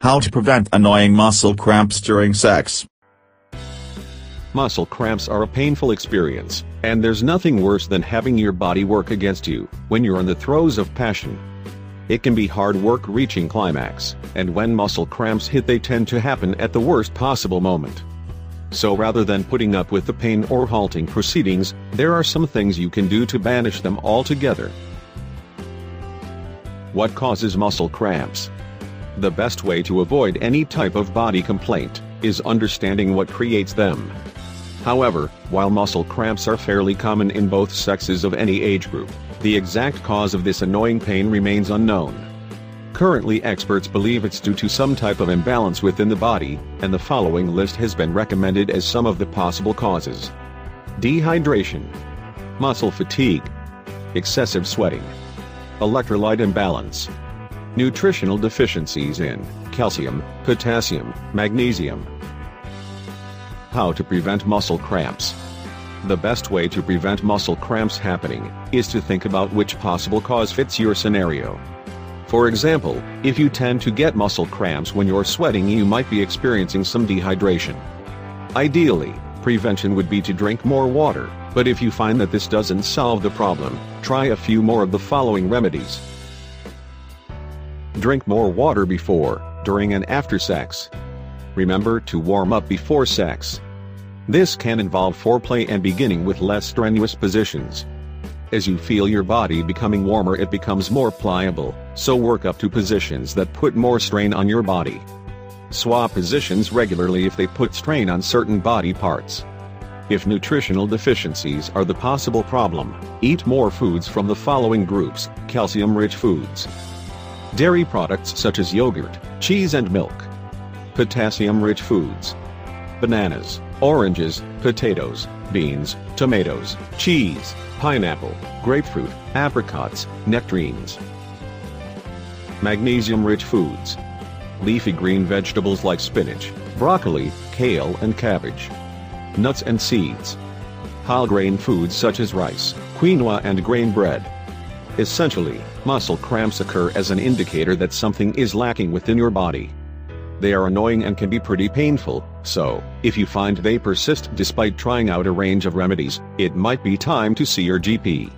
How to prevent annoying muscle cramps during sex. Muscle cramps are a painful experience, and there's nothing worse than having your body work against you when you're in the throes of passion. It can be hard work reaching climax, and when muscle cramps hit, they tend to happen at the worst possible moment. So rather than putting up with the pain or halting proceedings, there are some things you can do to banish them altogether. What causes muscle cramps? The best way to avoid any type of body complaint is understanding what creates them. However, while muscle cramps are fairly common in both sexes of any age group, the exact cause of this annoying pain remains unknown. Currently experts believe it's due to some type of imbalance within the body, and the following list has been recommended as some of the possible causes. Dehydration. Muscle fatigue. Excessive sweating. Electrolyte imbalance. Nutritional deficiencies in calcium, potassium, magnesium. How to prevent muscle cramps. The best way to prevent muscle cramps happening is to think about which possible cause fits your scenario. For example, if you tend to get muscle cramps when you're sweating, you might be experiencing some dehydration. Ideally, prevention would be to drink more water, but if you find that this doesn't solve the problem, try a few more of the following remedies. Drink more water before, during, and after sex. Remember to warm up before sex. This can involve foreplay and beginning with less strenuous positions. As you feel your body becoming warmer it becomes more pliable, so work up to positions that put more strain on your body. Swap positions regularly if they put strain on certain body parts. If nutritional deficiencies are the possible problem, eat more foods from the following groups, calcium-rich foods. Dairy products such as yogurt, cheese and milk. Potassium-rich foods. Bananas, oranges, potatoes, beans, tomatoes, cheese, pineapple, grapefruit, apricots, nectarines. Magnesium-rich foods. Leafy green vegetables like spinach, broccoli, kale and cabbage. Nuts and seeds. Whole grain foods such as rice, quinoa and grain bread. Essentially, muscle cramps occur as an indicator that something is lacking within your body. They are annoying and can be pretty painful, so, if you find they persist despite trying out a range of remedies, it might be time to see your GP.